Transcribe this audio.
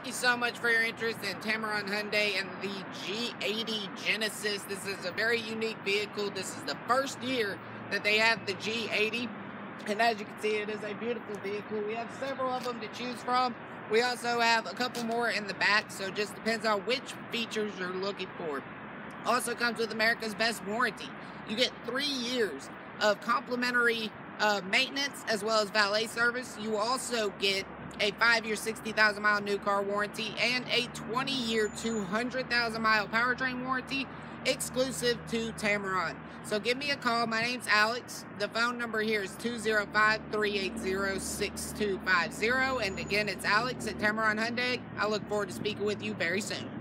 thank you so much for your interest in Tameron Hyundai and the G80 Genesis. This is a very unique vehicle. This is the first year that they have the G80. And as you can see, it is a beautiful vehicle. We have several of them to choose from. We also have a couple more in the back, so just depends on which features you're looking for. Also comes with America's Best Warranty. You get three years of complimentary uh, maintenance as well as valet service. You also get a five-year, 60,000 mile new car warranty and a 20-year, 200,000 mile powertrain warranty exclusive to Tameron. So give me a call. My name's Alex. The phone number here is 205-380-6250. And again, it's Alex at Tameron Hyundai. I look forward to speaking with you very soon.